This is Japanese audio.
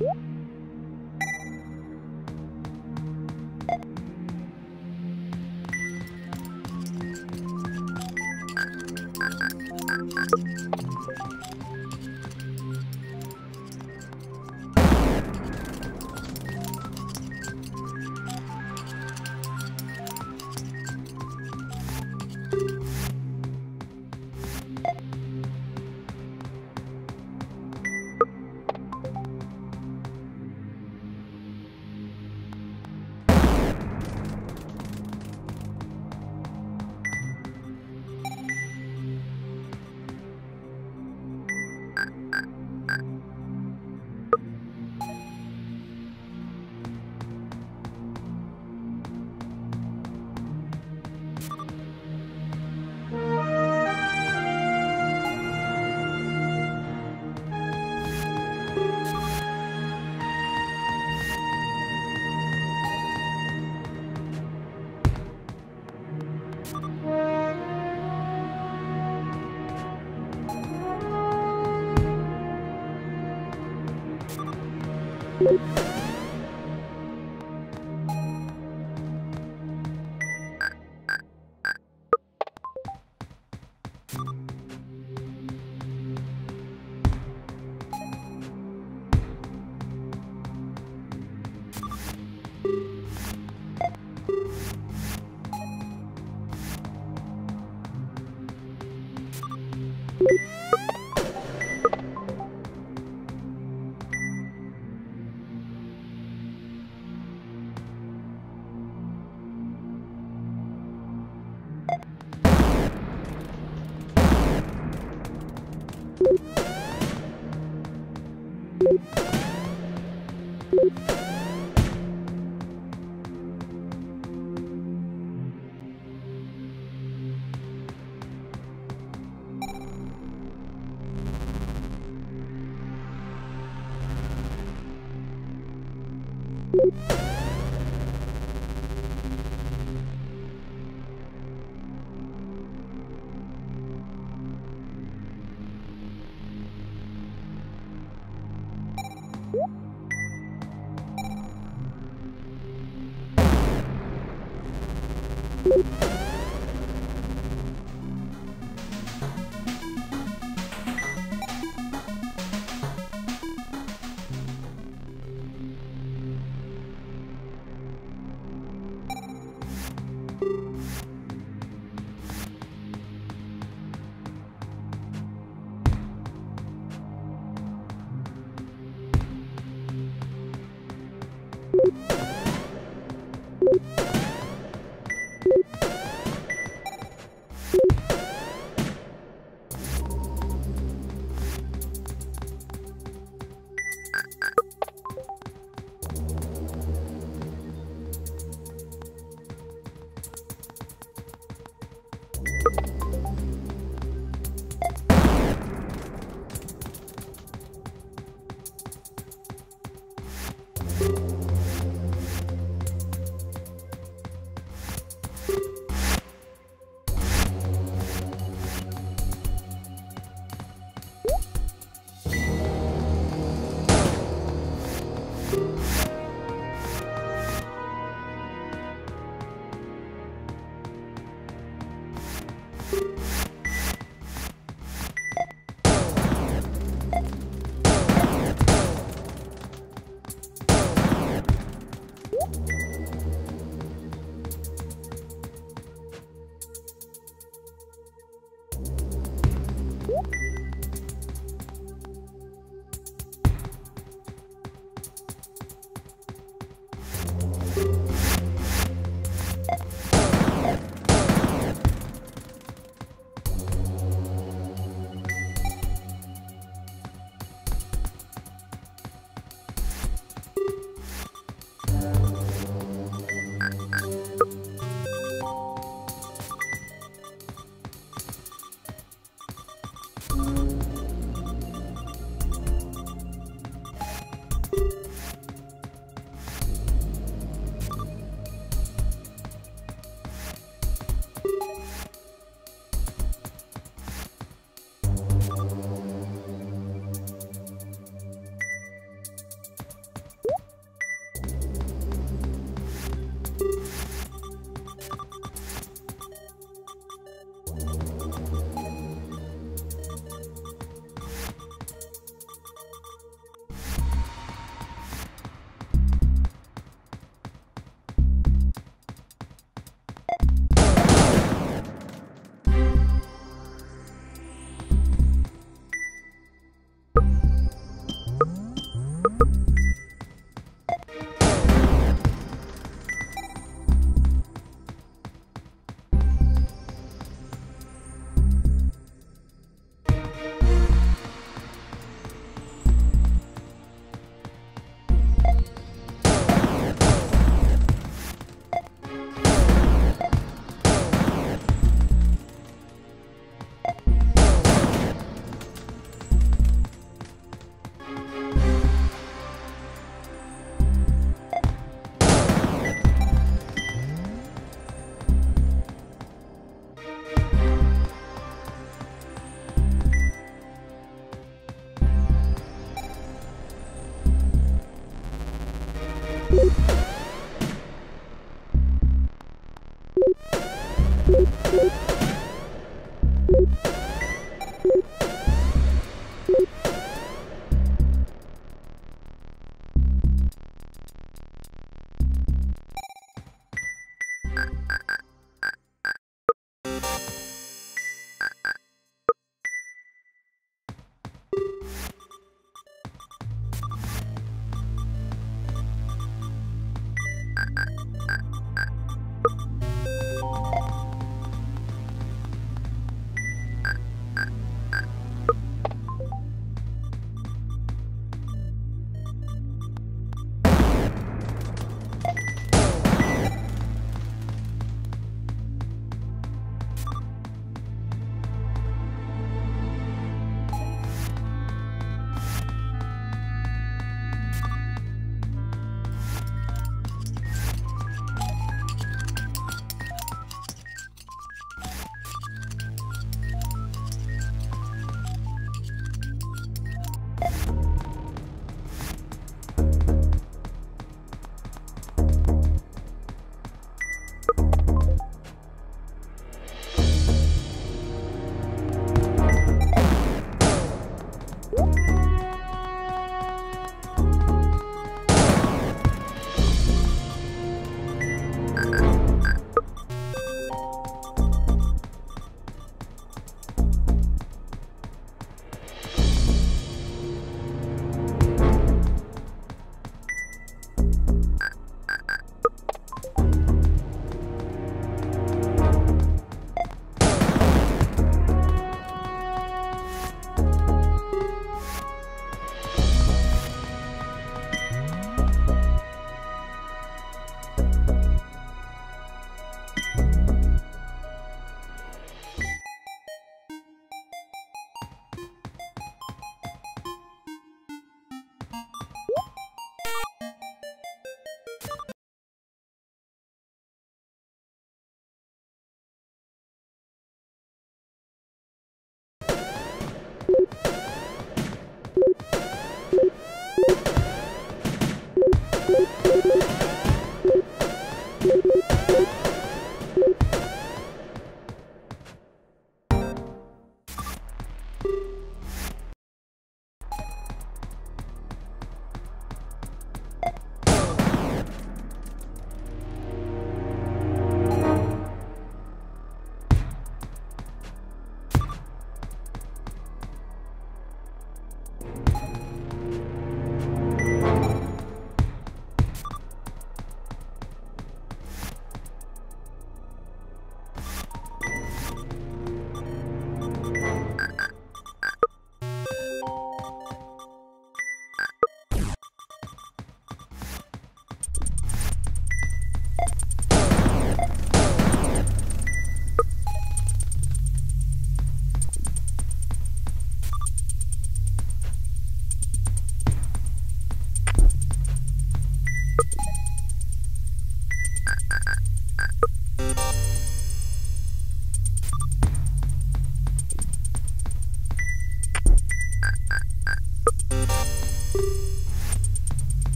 you you うん。